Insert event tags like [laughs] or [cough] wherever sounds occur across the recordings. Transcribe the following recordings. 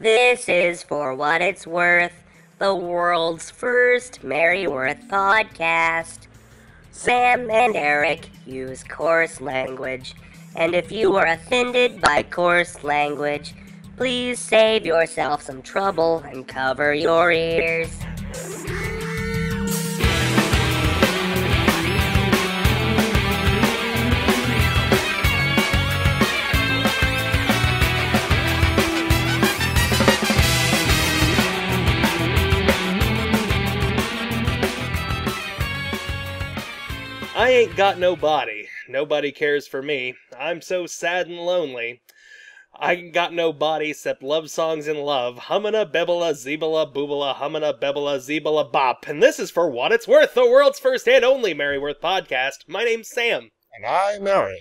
This is For What It's Worth, the world's first Mary Worth podcast. Sam and Eric use coarse language, and if you are offended by coarse language, please save yourself some trouble and cover your ears. Ain't got no body. Nobody cares for me. I'm so sad and lonely. I ain't got no body except love songs and love. Hummina bebela zebela boobala hummina bebela zebela bop. And this is for what it's worth, the world's first and only Maryworth podcast. My name's Sam. And I'm Eric.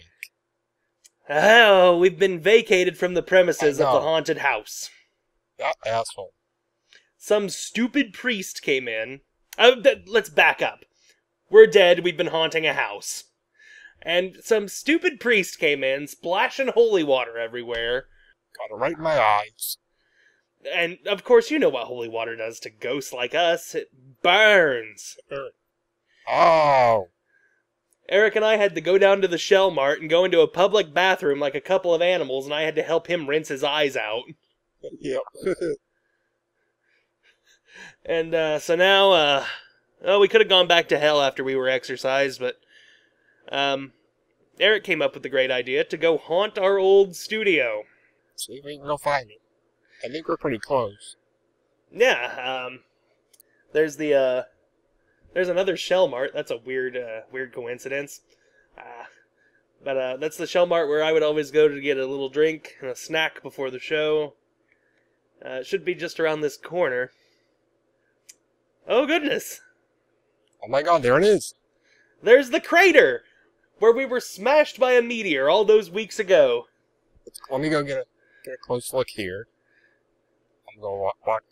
Oh, we've been vacated from the premises of the haunted house. That asshole. Some stupid priest came in. Uh, let's back up. We're dead. We've been haunting a house. And some stupid priest came in, splashing holy water everywhere. Got it right in my eyes. And of course, you know what holy water does to ghosts like us. It burns. Oh, Eric and I had to go down to the Shell Mart and go into a public bathroom like a couple of animals, and I had to help him rinse his eyes out. [laughs] yep. [laughs] And uh, so now, uh, oh, we could have gone back to hell after we were exercised, but um, Eric came up with the great idea to go haunt our old studio. See if we can go find it. I think we're pretty close. Yeah, um, there's the uh, there's another Shell Mart. That's a weird, uh, weird coincidence. Uh, but uh, that's the Shell Mart where I would always go to get a little drink and a snack before the show. Uh, it should be just around this corner. Oh goodness! Oh my god, there it is. There's the crater where we were smashed by a meteor all those weeks ago. Let's, let me go get a get a close look here. I'm gonna walk walk,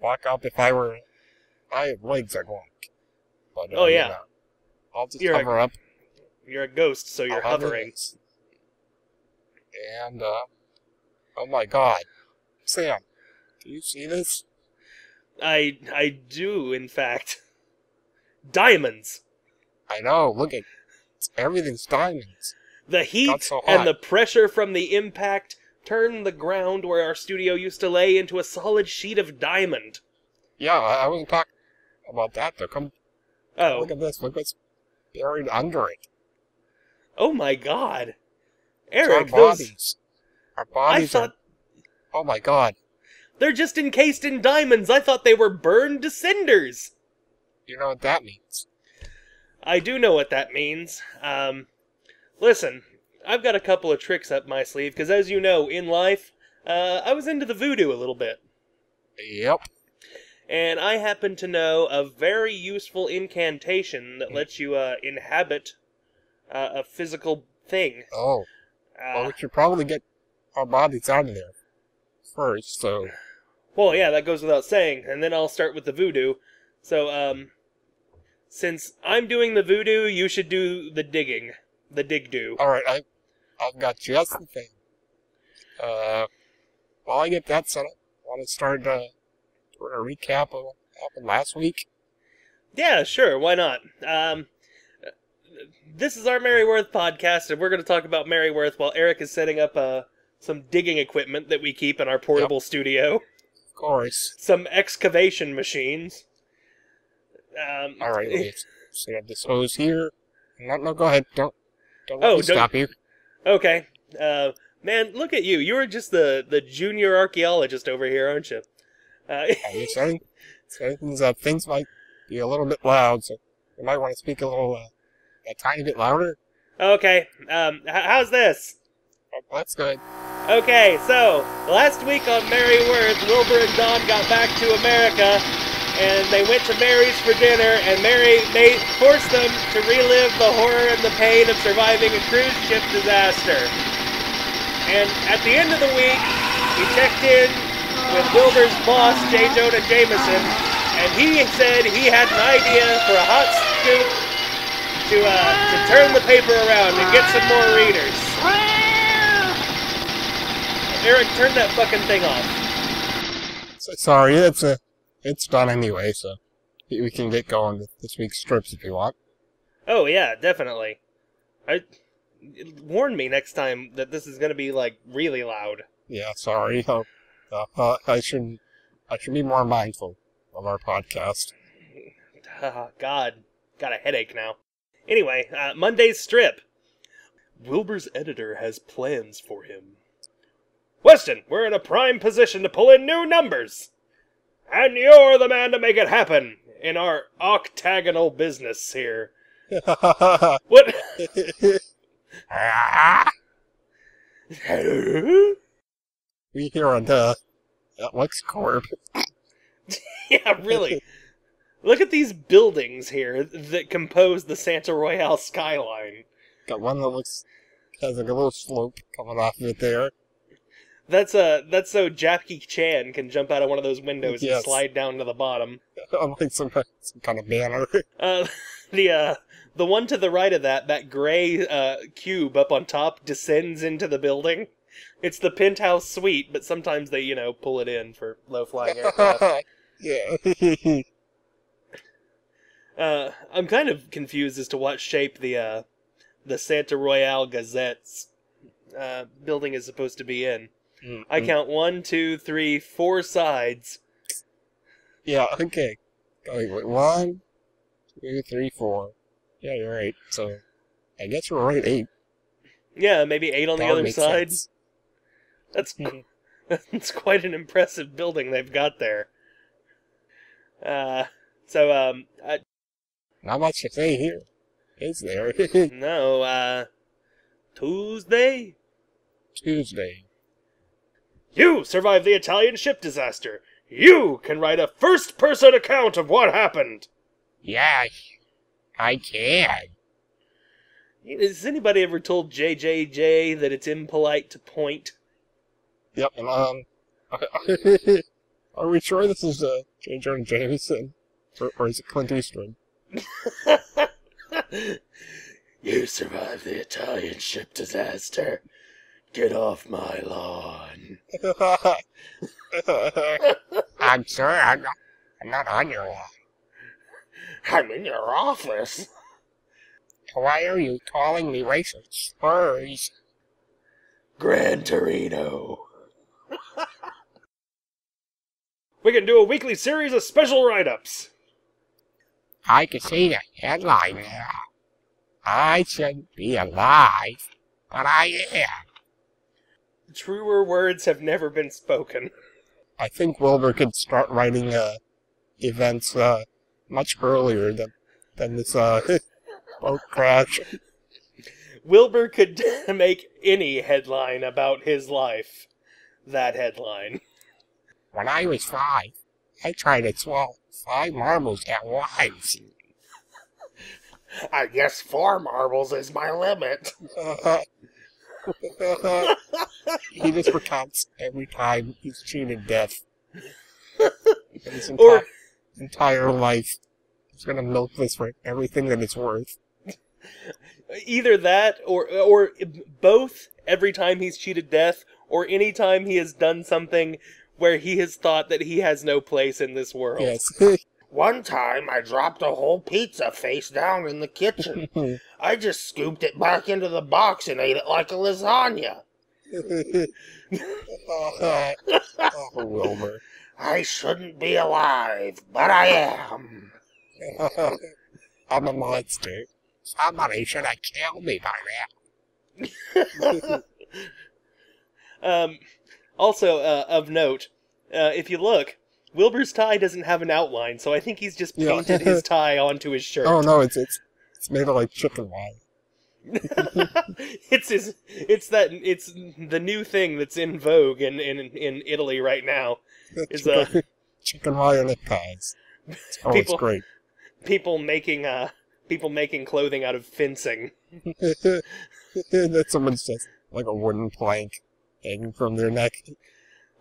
walk up if I were. I have legs, I walk. But, uh, Oh, you yeah. know, I'll just You're a- hover up. You're a ghost, so you're I'll hovering. And uh, oh my god, Sam, do you see this? I I do, in fact. [laughs] Diamonds. I know. Look at it's, everything's diamonds. The heat so and the pressure from the impact turned the ground where our studio used to lay into a solid sheet of diamond. Yeah, I, I wasn't talking about that though. Come Oh, look at this. Look what's buried under it. oh my god. Eric, our those bodies. Our I bodies thought are. Oh my god. they're just encased in diamonds. I thought they were burned to cinders. You know what that means? I do know what that means. Um, listen, I've got a couple of tricks up my sleeve because, as you know, in life, uh, I was into the voodoo a little bit, Yep. and I happen to know a very useful incantation that lets you uh, inhabit uh, a physical thing. Oh. Well, Uh, we should probably get our bodies out of there first. So well, yeah, that goes without saying, and then I'll start with the voodoo. So, um, since I'm doing the voodoo, you should do the digging, the dig do. all right, I I've got just the thing. Uh, while I get that set up, I want to start uh, doing a recap of what happened last week. Yeah, sure. Why not? Um, this is our Maryworth podcast, and we're going to talk about Maryworth while Eric is setting up uh, some digging equipment that we keep in our portable studio, Of course. some excavation machines. Um, All right, let's set up this hose here. No, no, go ahead. Dawn't don't let Oh, me don't- stop you. okay. Uh, man, look at you. You're just the, the junior archaeologist over here, aren't you? Uh, just saying, things up. Things might be a little bit loud, so you might want to speak a little, uh, a tiny bit louder. okay. Um, how's this? Oh, that's good. Okay, so last week on Mary Worth, Wilbur and Don got back to America, and they went to Mary's for dinner, and Mary made, forced them to relive the horror and the pain of surviving a cruise ship disaster. And at the end of the week, he checked in with Wilbur's boss, J. Jonah Jameson, and he said he had an idea for a hot scoop to uh, to turn the paper around and get some more readers. Eric, turn that fucking thing off. Sorry, it's a, it's done anyway, so we can get going with this week's strips if you want. Oh yeah, definitely. I warn me next time that this is gonna be like really loud. Yeah, sorry. [laughs] Uh, uh, I should, I should be more mindful of our podcast. [laughs] Ah, God, got a headache now. Anyway, uh, Monday's strip. Wilbur's editor has plans for him. Weston, we're in a prime position to pull in new numbers. And you're the man to make it happen in our octagonal business here. [laughs] What? We here on uh, at LexCorp. [laughs] yeah, really. Look at these buildings here that compose the Santa Royale skyline. Got one that looks has like a little slope coming off of it there. That's uh that's so Jackie Chan can jump out of one of those windows and slide down to the bottom. [laughs] like some kind- some kind of banner. [laughs] Uh, [laughs] the uh, the one to the right of that, that gray uh, cube up on top, descends into the building. It's the penthouse suite, but sometimes they, you know, pull it in for low flying aircraft. yeah. uh, I'm kind of confused as to what shape the uh, the Santa Royale Gazette's uh, building is supposed to be in. I Mm, count one, two, three, four sides. Yeah. Okay. Wait, wait, one, two, three, four. Yeah, you're right. So, I guess we're right. Eight. Yeah, maybe eight on That the other side. sense. That's qu- [laughs] that's quite an impressive building they've got there. Uh, so um, I, Not much to say here. Is there? [laughs] no, uh, Tuesday. Tuesday. You survived the Italian ship disaster. You can write a first-person account of what happened. Yes, I can. Has anybody ever told JJJ that it's impolite to point? Yep, and um, [laughs] are we sure this is uh, J. Jonah Jameson, or, or is it Clint Eastwood? [laughs] you survived the Italian ship disaster. Get off my lawn. [laughs] I'm sorry, I'm not, I'm not on your lawn. I'm in your office. Why are you calling me racist slurs? Gran Torino. [laughs] we can do a weekly series of special write-ups. I can see the headline now. I shouldn't be alive, but I am. Truer words have never been spoken. I think Wilbur could start writing uh, events uh, much earlier than than this uh, [laughs] boat crash. Wilbur could [laughs] make any headline about his life that headline. When I was five, I tried to swallow five marbles at once. I guess four marbles is my limit. [laughs] [laughs] he just recounts every time he's cheated death. [laughs] In his enti- Or entire life. He's gonna milk this for everything that it's worth. either that or or both every time he's cheated death or any time he has done something where he has thought that he has no place in this world. Yes. [laughs] One time I dropped a whole pizza face down in the kitchen. [laughs] I just scooped it back into the box and ate it like a lasagna. oh, Wilbur. I shouldn't be alive, but I am. [laughs] I'm a monster. Somebody should have killed me by now. [laughs] Um, also, uh, of note, uh, if you look, Wilbur's tie doesn't have an outline, so I think he's just Yeah. painted his [laughs] tie onto his shirt. Oh no, it's it's it's made of like chicken wire. [laughs] it's his, it's that it's the new thing that's in vogue in in, in Italy right now. Is, uh, chicken, [laughs] chicken wire ties. Oh, People- it's great. People making uh people making clothing out of fencing. that someone's just like a wooden plank hanging from their neck.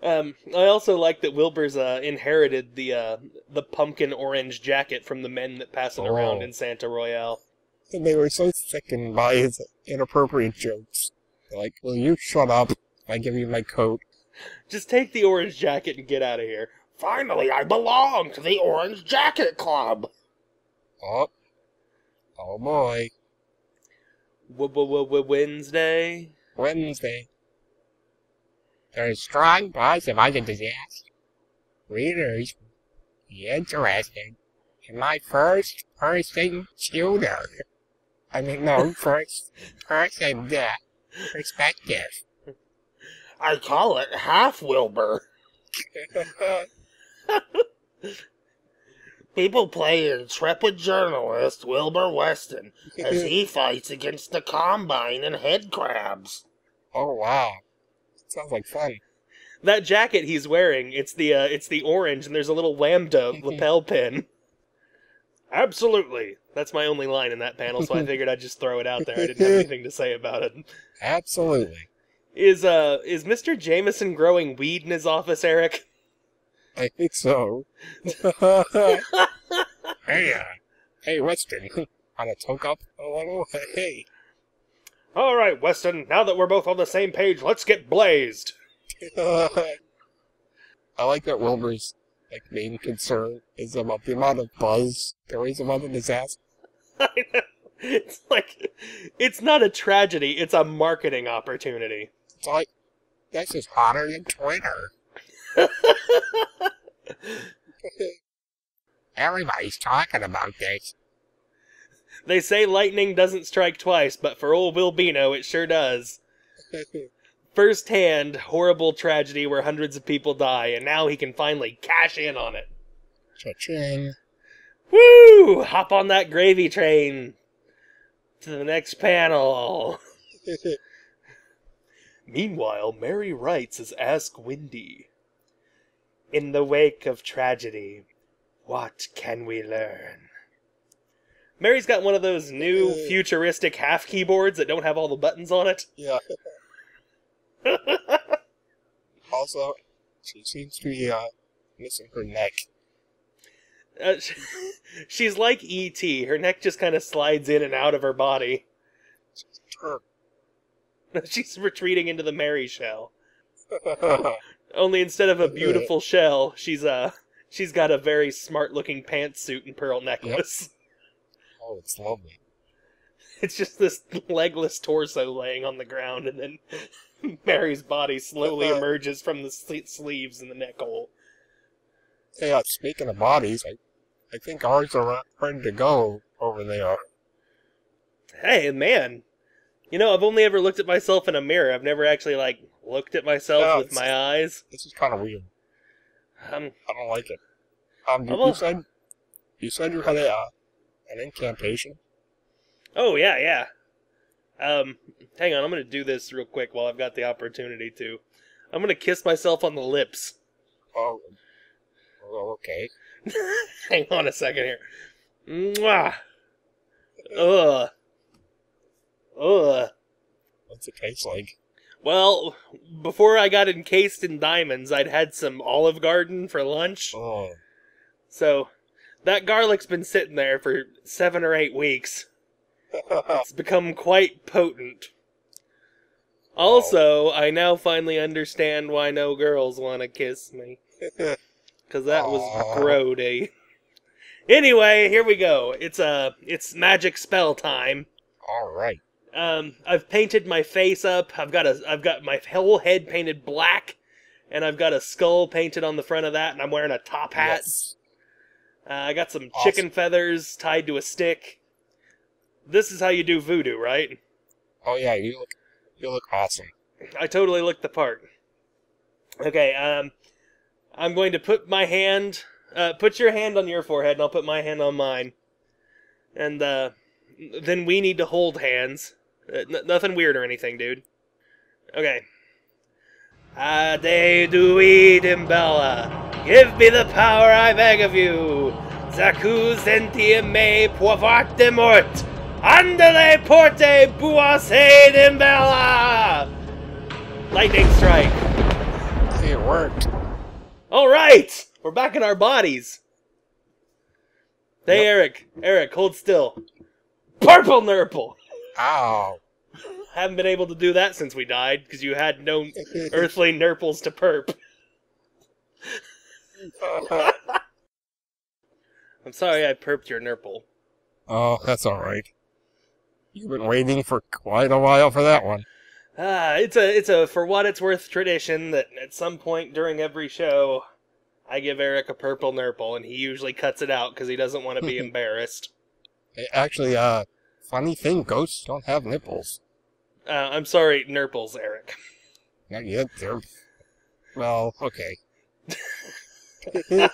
Um, I also like that Wilbur's uh, inherited the uh, the pumpkin orange jacket from the men that pass it around Oh. in Santa Royale. And they were so sickened by his inappropriate jokes. They're like, will you shut up? I give you my coat. Just take the orange jacket and get out of here. Finally, I belong to the Orange Jacket Club. Oh. Oh boy. Wednesday. Wednesday. There's strong buzz about the disaster. Readers be interested in my first person shooter. I mean, no, [laughs] first person uh, perspective. I call it Half Wilbur. [laughs] People play intrepid journalist Wilbur Weston as he [laughs] fights against the Combine and head crabs. oh wow. Sounds like fun. That jacket he's wearing, it's the uh, it's the orange, and there's a little lambda [laughs] lapel pin. Absolutely, that's my only line in that panel, so I [laughs] figured I'd just throw it out there. I didn't have anything to say about it. Absolutely. Is uh is Mr. Jameson growing weed in his office, Eric? I think so. [laughs] hey, uh, hey, Weston. Wanna toke up a little? Hey. All right, Weston. Now that we're both on the same page, let's get blazed. [laughs] I like that Wilbur's like main concern is about the amount of buzz there is about the disaster. [laughs] I know. It's like it's not a tragedy; it's a marketing opportunity. It's like this is hotter than Twitter. [laughs] Everybody's talking about this. They say lightning doesn't strike twice, but for old Will Bino, it sure does. [laughs] First hand, horrible tragedy where hundreds of people die, and now he can finally cash in on it. Cha-ching. Woo! Hop on that gravy train to the next panel. [laughs] Meanwhile, Mary writes as Ask Wendy. In the wake of tragedy, what can we learn? Mary's got one of those new futuristic half keyboards that don't have all the buttons on it. yeah. [laughs] Also, she seems to be uh, missing her neck. Uh, sh- [laughs] she's like E.T. Her neck just kind of slides in and out of her body. [laughs] She's retreating into the Mary shell. Only instead of a beautiful shell, she's uh she's got a very smart looking pantsuit and pearl necklace. Oh, it's lovely. [laughs] It's just this legless torso laying on the ground, and then [laughs] Mary's body slowly emerges from the sle- sleeves and the neck hole. Hey, uh, speaking of bodies, I, I think ours are ready to go over there. Hey, man. You know, I've only ever looked at myself in a mirror. I've never actually, like, looked at myself Yeah, with it's- my eyes. This is kind of weird. Um, I don't like it. Um, you, you said you said you had a uh, an incantation. oh, yeah, yeah. Um, hang on, I'm gonna do this real quick while I've got the opportunity to. I'm gonna kiss myself on the lips. Oh, oh okay. [laughs] hang on a second here. Mwah! Ugh. Ugh. What's it taste like? Well, before I got encased in diamonds, I'd had some Olive Garden for lunch. Oh, So that garlic's been sitting there for seven or eight weeks. [laughs] It's become quite potent. Also, I now finally understand why no girls want to kiss me. [laughs] Because that was grody. Anyway, here we go. It's uh, it's magic spell time. all right. Um, I've painted my face up. I've got a, I've got my whole head painted black, and I've got a skull painted on the front of that, and I'm wearing a top hat. Yes. Uh, I got some Awesome. chicken feathers tied to a stick. This is how you do voodoo, right? Oh yeah, you look you look awesome. I totally looked the part. Okay, um, I'm going to put my hand, uh, put your hand on your forehead, and I'll put my hand on mine. And, uh, then we need to hold hands. Uh, n- nothing weird or anything, dude. Okay. Ade dui dimbella, give me the power I beg of you. Zaku sentiam me puavarte mort. Andale porte buase dimbella! Lightning strike. It worked. All right, we're back in our bodies. Hey, Eric. Eric, hold still. Purple Nurple. Ow. Haven't been able to do that since we died because you had no [laughs] earthly Nurples to perp. [laughs] I'm sorry I perped your nurple. oh, that's all right. You've been waiting for quite a while for that one. Ah, it's a it's a for what it's worth tradition that at some point during every show, I give Eric a purple nurple, and he usually cuts it out because he doesn't want to be [laughs] embarrassed. Actually, uh, funny thing, ghosts don't have nipples. Uh, I'm sorry, nurples, Eric. Not yet. They're well, okay. [laughs] [laughs]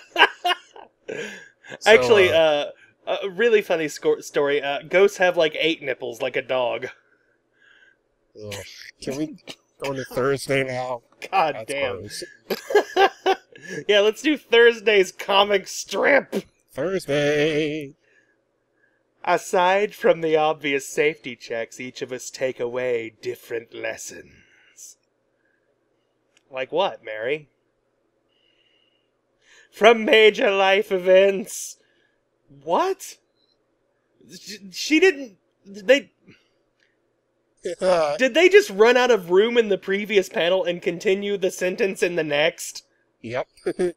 So, Actually, uh, uh, a really funny sco- story. Uh, ghosts have like eight nipples, like a dog. ugh. [laughs] can we go to Thursday now? God That's damn. [laughs] yeah, let's do Thursday's comic strip. Thursday. Aside from the obvious safety checks, each of us take away different lessons. Like what, Mary? From major life events. What? She, didn't. They Uh, did they just run out of room in the previous panel and continue the sentence in the next? yep. [laughs]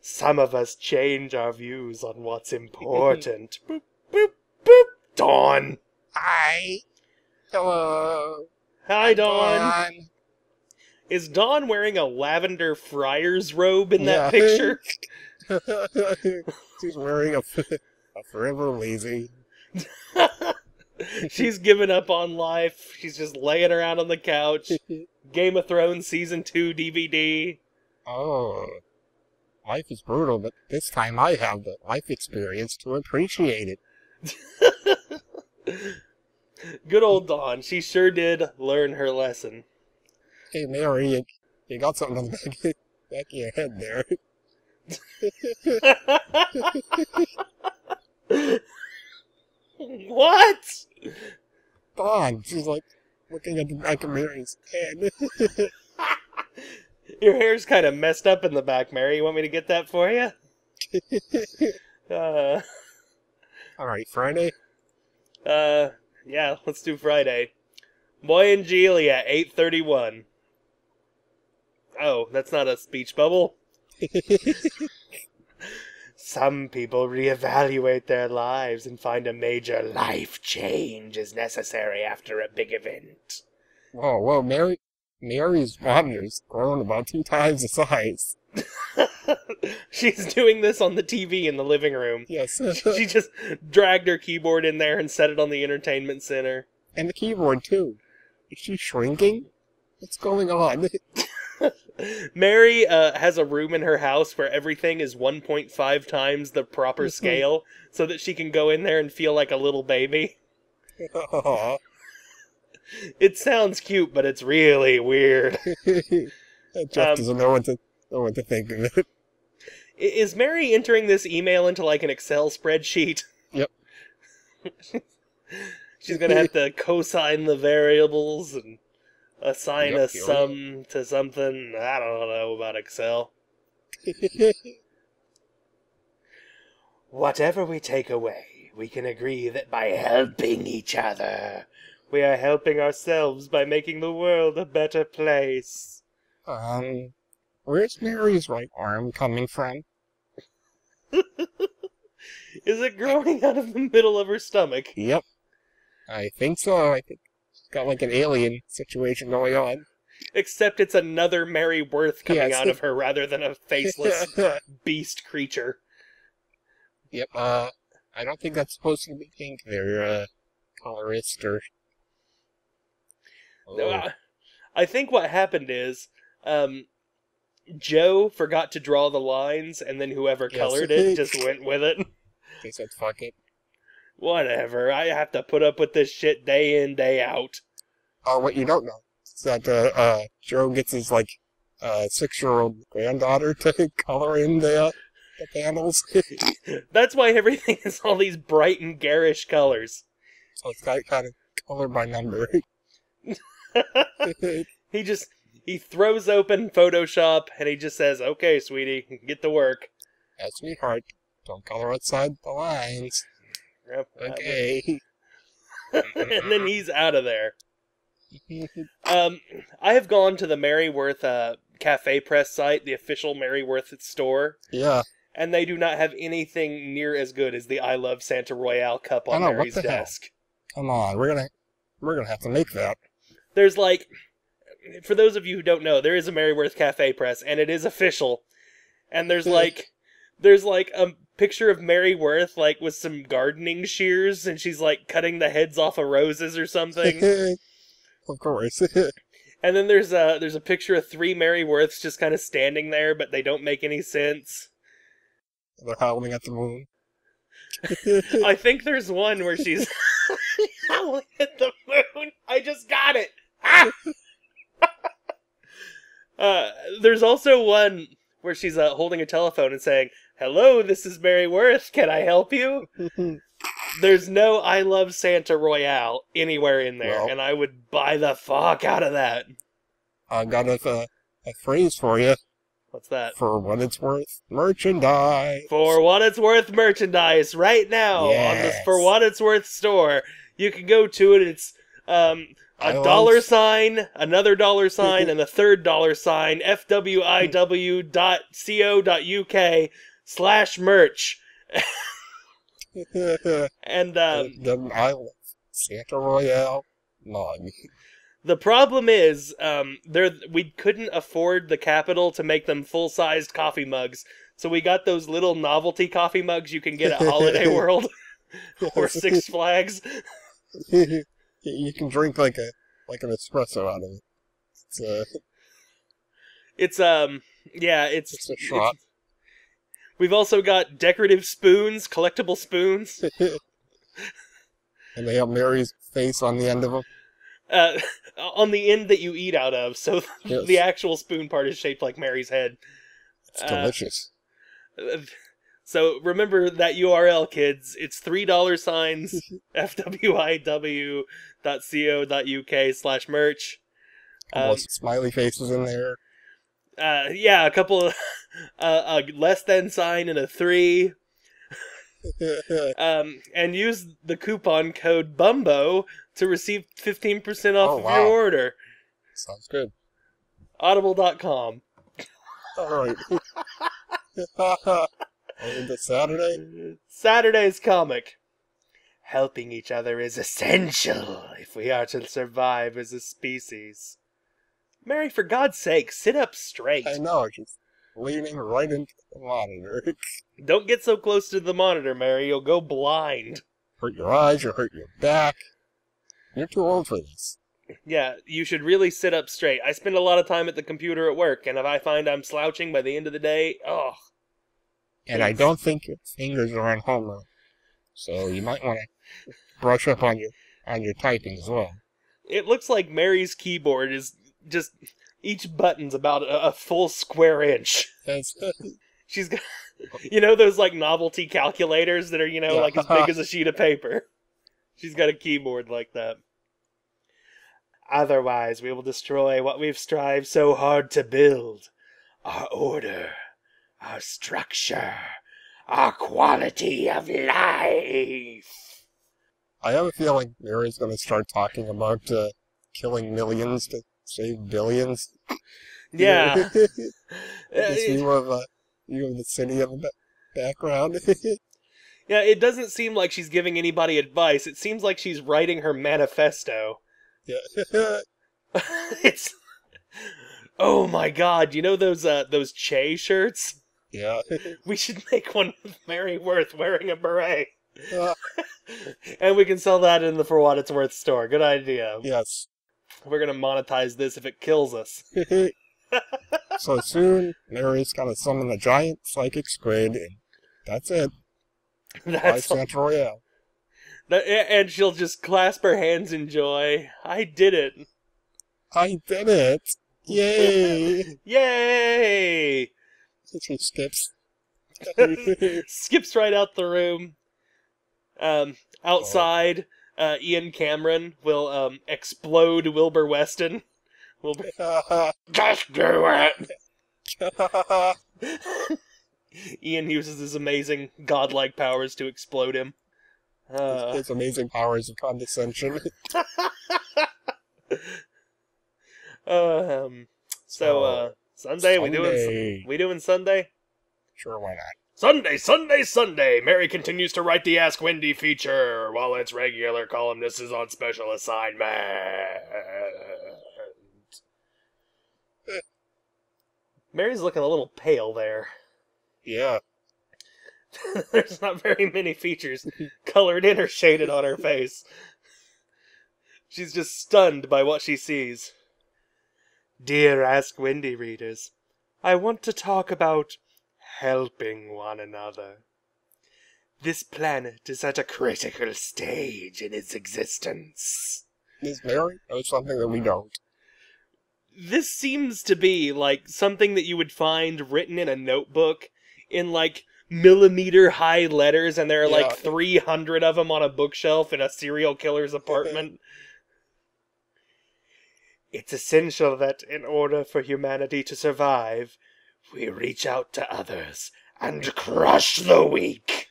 Some of us change our views on what's important. [laughs] boop, boop, boop. Dawn. Hi. Hello. Hi, Dawn. Dawn. Is Dawn wearing a lavender friar's robe in that Yeah. picture? [laughs] [laughs] She's wearing a, a forever lazy. [laughs] She's given up on life. She's just laying around on the couch. Game of Thrones season 2 DVD. Oh. Life is brutal, but this time I have the life experience to appreciate it. Good old Dawn. She sure did learn her lesson. Hey, Mary, you, you got something on the back, back of your head there. [laughs] what? Dawn, she's like looking at the back of Mary's head. [laughs] Your hair's kind of messed up in the back, Mary. You want me to get that for you? [laughs] Uh, Alright, Friday? uh, yeah, let's do Friday. Moy and Giella at 8.31. Oh, that's not a speech bubble? Some people reevaluate their lives and find a major life change is necessary after a big event. Whoa, whoa, Mary, Mary's body's grown about two times the size. [laughs] She's doing this on the TV in the living room. Yes. [laughs] she just dragged her keyboard in there and set it on the entertainment center. and the keyboard, too. Is she shrinking? What's going on? [laughs] Mary uh, has a room in her house where everything is 1.5 times the proper scale so that she can go in there and feel like a little baby. [laughs] It sounds cute, but it's really weird. [laughs] Jeff Um, doesn't know what to know what to think of it. Is Mary entering this email into like an Excel spreadsheet? Yep. [laughs] She's gonna have to cosine the variables and assign Yep, a yep. sum to something. I don't know about Excel. [laughs] Whatever we take away, we can agree that by helping each other, we are helping ourselves by making the world a better place. um, where's Mary's right arm coming from? [laughs] Is it growing out of the middle of her stomach? Yep. I think so. I think she's got like an alien situation going on. Except it's another Mary Worth coming out of her rather than a faceless [laughs] beast creature. yep, uh, I don't think that's supposed to be pink there, uh, colorist or... No, Oh, I- I think what happened is, um, Joe forgot to draw the lines, and then whoever Yes. colored it just [laughs] went with it. they said fuck it. Whatever, I have to put up with this shit day in, day out. Oh, what you don't know is that, uh, uh, Joe gets his, like, uh, six-year-old granddaughter to [laughs] color in the, uh, the panels. [laughs] That's why everything is all these bright and garish colors. so it's got kind of color by number. [laughs] he just he throws open Photoshop and he just says, "Okay, sweetie, get to work." As sweetheart, don't color outside the lines. Okay. and then [laughs] he's out of there. [laughs] Um, I have gone to the Maryworth uh, Cafe Press site, the official Maryworth store, yeah. and they do not have anything near as good as the I Love Santa Royale cup on know, Mary's the hell? desk. Come on, we're gonna we're gonna have to make that. There's like, for those of you who don't know, there is a Maryworth Cafe Press, and it is official. And there's [laughs] like, there's like a picture of Mary Worth like with some gardening shears, and she's like cutting the heads off of roses or something. [laughs] of course. [laughs] and then there's a there's a picture of three Mary Worths just kind of standing there, but they don't make any sense. They're howling at the moon. [laughs] I think there's one where she's howling at the moon. I just got it. Ah! uh, there's also one where she's uh, holding a telephone and saying, "Hello, this is Mary Worth. Can I help you?" [laughs] There's no "I love Santa Royale" anywhere in there, Well. and I would buy the fuck out of that. I got a, a, a phrase for you. What's that? For what it's worth, merchandise. For what it's worth merchandise right now on the Yes. For What It's Worth store. You can go to it. It's um a dollar sign, another dollar sign, [laughs] and a third dollar sign. fwiw.co.uk slash merch. [laughs] And um, the island. Santa Royale mug. the problem is, um, there we couldn't afford the capital to make them full sized coffee mugs. So we got those little novelty coffee mugs you can get at Holiday [laughs] World [laughs] or Six Flags. you can drink like a like an espresso out of it. It's uh, It's um yeah, it's It's a shot. We've also got decorative spoons, collectible spoons. [laughs] and they have Mary's face on the end of them. Uh, [laughs] on the end that you eat out of, so [laughs] Yes. the actual spoon part is shaped like Mary's head. It's Uh, delicious. Uh, So remember that URL, kids. It's three dollar signs fwiw.co.uk slash merch. Um, smiley faces in there. uh, yeah, a couple of uh, a less than sign and a three. [laughs] Um, and use the coupon code BUMBO to receive 15% off Oh, of wow. your order. Sounds good. Audible.com. All right. [laughs] [laughs] On to Saturday. Saturday's comic. Helping each other is essential if we are to survive as a species. Mary, for God's sake, sit up straight. I know, just leaning right into the monitor. [laughs] Don't get so close to the monitor, Mary. You'll go blind. hurt your eyes, you hurt your back. You're too old for this. Yeah, you should really sit up straight. I spend a lot of time at the computer at work, and if I find I'm slouching by the end of the day, oh, And I don't think your fingers are on homework. So you might want to brush up on your on your typing as well. it looks like Mary's keyboard is just each button's about a, a full square inch. [laughs] That's, She's got, you know, those like novelty calculators that are, you know, like as big as a sheet of paper. She's got a keyboard like that. Otherwise, we will destroy what we've strived so hard to build our order, our structure, our quality of life. I have a feeling Mary's going to start talking about uh, killing millions to save billions. Yeah. [laughs] Uh, view of uh, view of the city the ba- background. [laughs] Yeah, it doesn't seem like she's giving anybody advice. It seems like she's writing her manifesto. yeah. [laughs] it's Oh my god, you know those uh those Che shirts? yeah. We should make one with Mary Worth wearing a beret. Uh, and we can sell that in the For What It's Worth store. Good idea. yes. We're gonna monetize this if it kills us. [laughs] so soon, Mary's going to summon a giant psychic squid, and that's it. [laughs] That's Santa Royale. and she'll just clasp her hands in joy. I did it. I did it! Yay! [laughs] Yay! she skips. skips right out the room. Um, outside, uh, Ian Cameron will um, explode Wilbur Weston. Wilbur- [laughs] Just do it. [laughs] Ian uses his amazing godlike powers to explode him. Uh, His amazing powers of condescension. [laughs] Um. So, uh, Sunday, we doing Sunday. we doing Sunday? Sure, why not? Sunday, Sunday, Sunday. Mary continues to write the Ask Wendy feature while its regular columnist is on special assignment. Mary's looking a little pale there. Yeah. [laughs] There's not very many features colored in or shaded on her face. She's just stunned by what she sees. Dear Ask Wendy readers, I want to talk about helping one another. This planet is at a critical stage in its existence. Is Mary know something that we don't? This seems to be like something that you would find written in a notebook in like millimeter high letters, and there are like 300 of them on a bookshelf in a serial killer's apartment. It's essential that in order for humanity to survive, we reach out to others and crush the weak.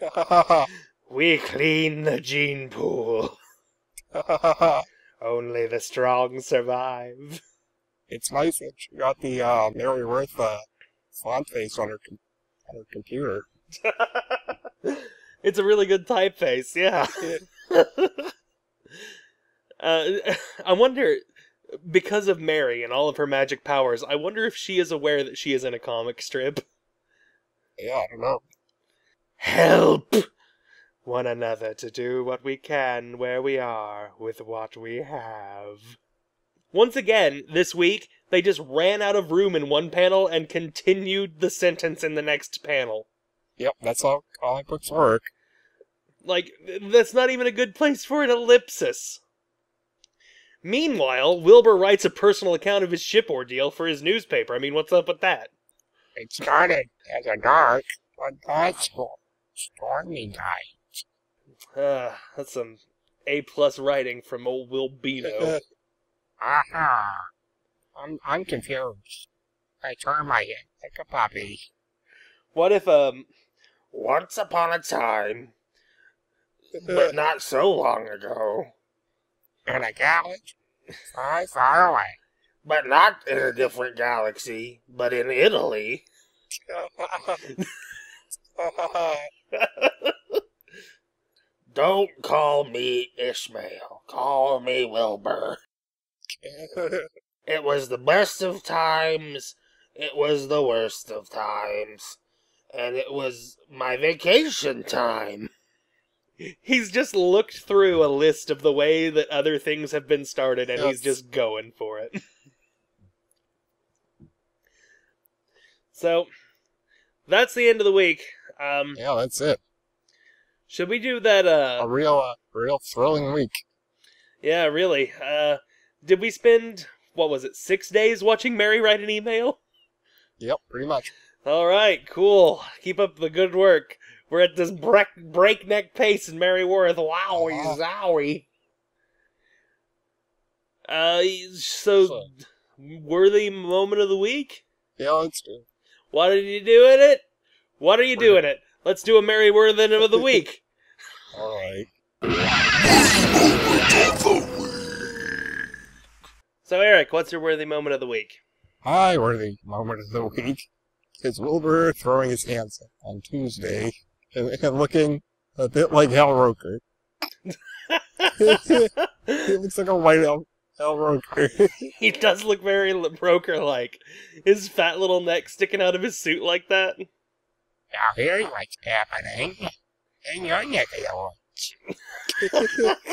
[laughs] We clean the gene pool. [laughs] Only the strong survive. it's nice that she got the uh, Mary Worth uh, font face on her com- on her computer. [laughs] it's a really good typeface, yeah. uh, I wonder, because of Mary and all of her magic powers, I wonder if she is aware that she is in a comic strip. Yeah, I don't know. Help one another to do what we can where we are with what we have. Once again, this week, they just ran out of room in one panel and continued the sentence in the next panel. Yep, that's how comic books work. Like, that's not even a good place for an ellipsis. Meanwhile, Wilbur writes a personal account of his ship ordeal for his newspaper. I mean, what's up with that? It started as a dark but stormy night. Uh, that's some A plus writing from old Will Beano. Aha! [laughs] I'm I'm confused. I turn my head like a puppy. what if, um, Once upon a time, but not so long ago, In a galaxy far, far away. but not in a different galaxy, but in Italy, [laughs] don't call me Ishmael. Call me Wilbur. It was the best of times. It was the worst of times. And it was my vacation time. He's just looked through a list of the way that other things have been started and he's just going for it. [laughs] so, that's the end of the week. Um, yeah, that's it. should we do that, uh, A real, uh, real thrilling week. Yeah, really. Uh, did we spend what was it, six days watching Mary write an email? Yep, pretty much. All right, cool. Keep up the good work. We're at this break breakneck pace in Mary Worth. Wowie zowie. Uh, so So- worthy moment of the week. Yeah, let's do. it. What are you doing it? What are you doing it? Let's do a Mary Worthen of the [laughs] week. All right. So Eric, what's your worthy moment of the week? Hi, worthy moment of the week is Wilbur throwing his hands up on Tuesday and, and looking a bit like Al Roker. [laughs] he looks like a white Al, Al Roker. [laughs] He does look very Roker like. His fat little neck sticking out of his suit like that. now here's what's happening in your neck of the woods.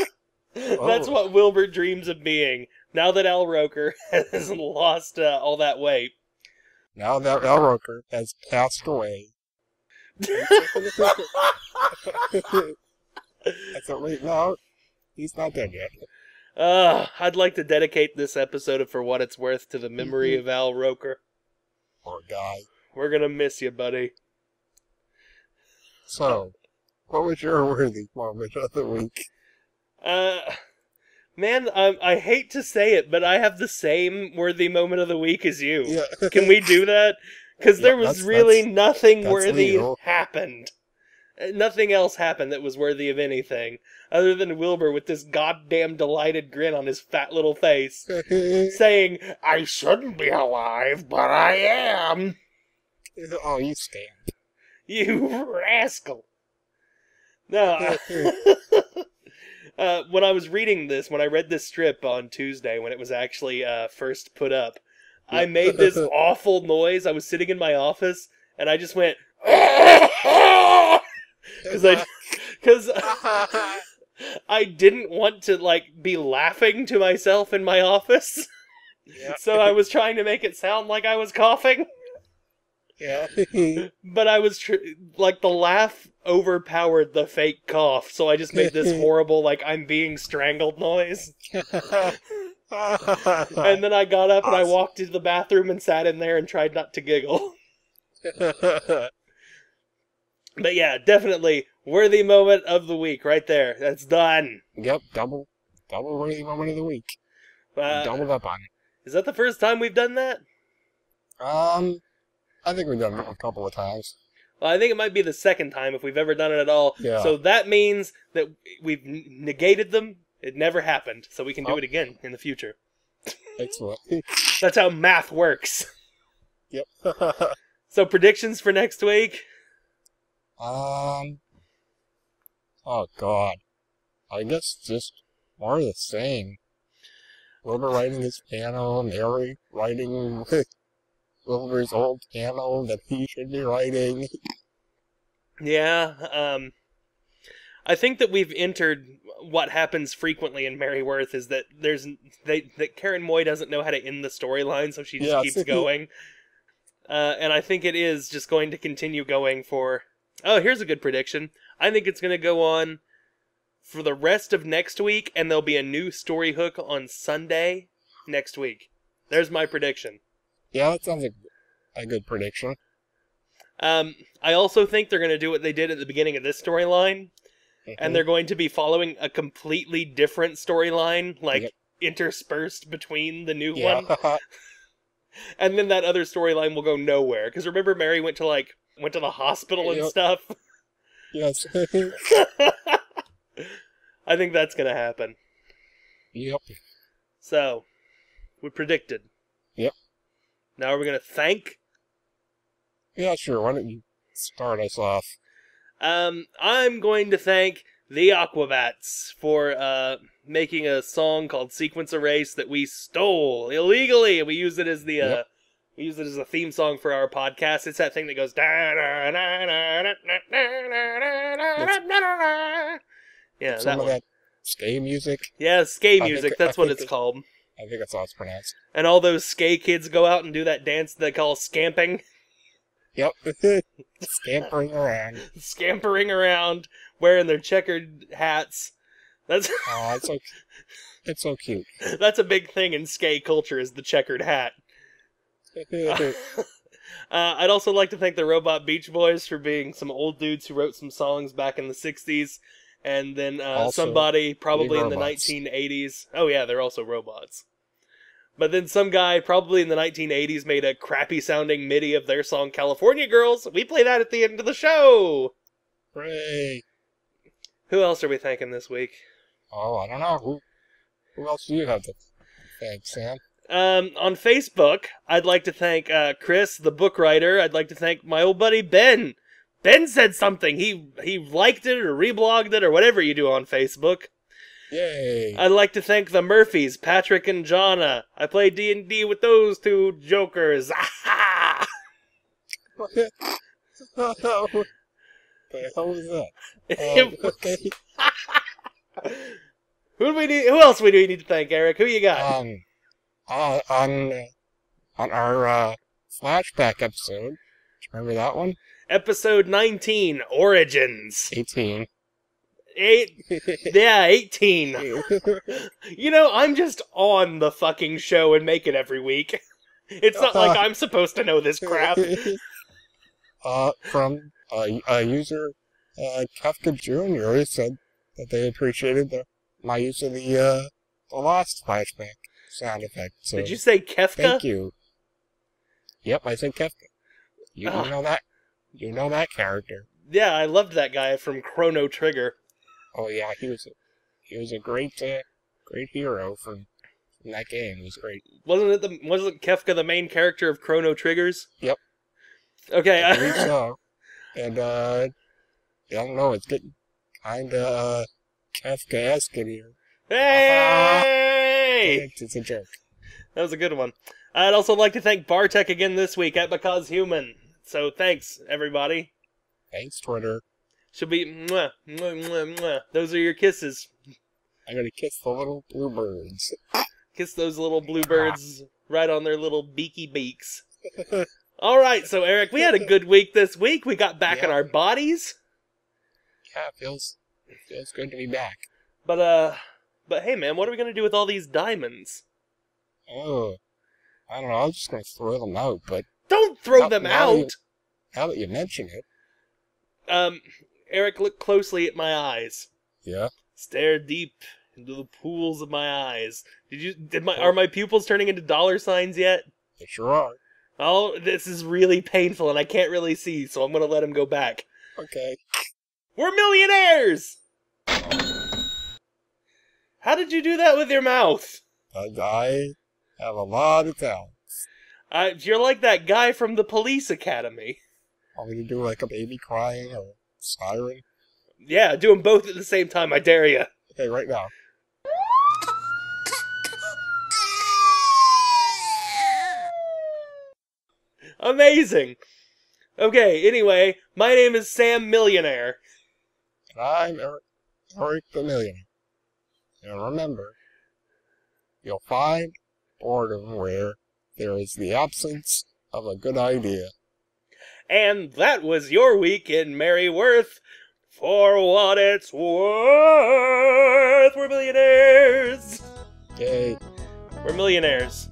[laughs] That's Oh. what Wilbur dreams of being. Now that Al Roker has lost uh, all that weight. Now that Al Roker has passed away. [laughs] That's what wait, no, he's not dead yet. Uh, I'd like to dedicate this episode of For What It's Worth to the memory of Al Roker. Poor guy. We're gonna miss you, buddy. So, what was your worthy moment of the week? Uh, man, I, I hate to say it, but I have the same worthy moment of the week as you. Yeah. Can we do that? [laughs] Because there was that's- really that's- nothing that's worthy legal. happened. Nothing else happened that was worthy of anything, other than Wilbur with this goddamn delighted grin on his fat little face, [laughs] saying, I shouldn't be alive, but I am. oh, you stand. You rascal. No. [laughs] [laughs] uh, when I was reading this, when I read this strip on Tuesday, when it was actually uh, first put up, I made this [laughs] awful noise. I was sitting in my office, and I just went [laughs] because I because [laughs] I didn't want to like be laughing to myself in my office, yeah. so I was trying to make it sound like I was coughing. yeah. But I was tr- like the laugh overpowered the fake cough, so I just made this horrible like I'm being strangled noise. And then I got up and I walked into the bathroom and sat in there and tried not to giggle. [laughs] But yeah, definitely worthy moment of the week right there. That's done. yep, double, double worthy moment of the week. Uh, Doubled up on it. Is that the first time we've done that? Um, I think we've done it a couple of times. Well, I think it might be the second time if we've ever done it at all. Yeah. So that means that we've negated them. It never happened, so we can do Oh. it again in the future. Excellent. [laughs] That's how math works. yep. [laughs] So predictions for next week? um. Oh God. I guess just more of the same. Wilbur writing his piano, Mary writing [laughs] Wilbur's old piano that he should be writing. Yeah, um I think that we've entered what happens frequently in Mary Worth is that there's they that Karen Moy doesn't know how to end the storyline, so she just Yes. keeps going. Uh, and I think it is just going to continue going for. Oh, here's a good prediction. I think it's going to go on for the rest of next week, and there'll be a new story hook on Sunday next week. There's my prediction. Yeah, that sounds like a good prediction. Um, I also think they're going to do what they did at the beginning of this storyline, and mm-hmm. they're going to be following a completely different storyline, like Yep. interspersed between the new yeah. one, [laughs] and then that other storyline will go nowhere. Because remember, Mary went to like went to the hospital and Yep. stuff. yes. [laughs] I think that's going to happen. yep. So, we predicted. Yep. Now are we're going to thank. Yeah, sure. Why don't you start us off? Um, I'm going to thank the Aquabats for uh, making a song called "Sequence Erase" that we stole illegally, and we used it as the uh, we used it as a theme song for our podcast. It's that thing that goes. Yeah, that one. that music. Yeah, skate music. think- that's I what it's it- called. I think that's how it's pronounced. And all those skate kids go out and do that dance they call scamping, Yep. [laughs] Scampering around. scampering around, wearing their checkered hats. That's [laughs] Oh, it's so, it's so cute. that's a big thing in skate culture is the checkered hat. [laughs] Uh, I'd also like to thank the Robot Beach Boys for being some old dudes who wrote some songs back in the 60s. And then uh, somebody probably in the 1980s. Oh, yeah, they're also robots. But then some guy probably in the 1980s made a crappy sounding MIDI of their song California Girls. We play that at the end of the show. Hooray. Who else are we thanking this week? Oh, I don't know. Who, who else do you have to thank, Sam? Um, on Facebook, I'd like to thank uh, Chris, the book writer. I'd like to thank my old buddy Ben. Ben said something. He he liked it or reblogged it or whatever you do on Facebook. Yay. I'd like to thank the Murphys, Patrick and Jonna. I play D and D with those two jokers. [laughs] [laughs] Aha! the hell was that? Um, okay. [laughs] who do we need? Who else we do we need to thank, Eric? Who you got? Um, uh, on, on our, uh, flashback episode, remember that one? Episode nineteen, Origins. 18. Eight. [laughs] Yeah, eighteen. [laughs] You know, I'm just on the fucking show and make it every week. It's not like I'm supposed to know this crap. [laughs] uh, from a, a user, uh, Kafka Jr. said that they appreciated the, my use of the, uh, the Lost flashback sound effect. So Did you say Kefka? thank you. Yep, I said Kefka. You, Ah. you know that, you know that character. Yeah, I loved that guy from Chrono Trigger. Oh yeah, he was a, he was a great uh, great hero from, from that game. He was great. Wasn't it the wasn't Kefka the main character of Chrono Triggers? Yep. Okay. I believe [laughs] so. And uh, I don't know. It's getting kind of uh, Kafka-esque in here. hey! It's, [laughs] it's a joke. That was a good one. I'd also like to thank Bartek again this week at Because Human. So thanks, everybody. Thanks, Twitter. Should be mwah, mwah, mwah, mwah. Those are your kisses. I'm gonna kiss the little bluebirds. Kiss those little bluebirds right on their little beaky beaks. [laughs] All right, so Eric, we had a good week this week. We got back in our bodies, Yeah, it feels it feels good to be back. but uh, but hey, man, what are we gonna do with all these diamonds? Oh, I don't know. I was just gonna throw them out, but Don't throw Now- them now you- out. now that you mention it, Um, Eric, looked closely at my eyes. yeah. Stare deep into the pools of my eyes. Did you? Did my? Are my pupils turning into dollar signs yet? They sure are. Oh, this is really painful, and I can't really see, so I'm gonna let him go back. Okay. We're millionaires! How did you do that with your mouth? I have a lot of talent. Uh, you're like that guy from the police academy. Me to do like a baby crying or siren? Yeah, do them both at the same time, I dare you. Okay, right now. Amazing! Okay, anyway, my name is Sam Millionaire. And I'm Eric, Eric the Millionaire. And remember, you'll find boredom where there is the absence of a good idea. And that was your week in Mary Worth. For what it's worth, we're millionaires! Yay. We're millionaires.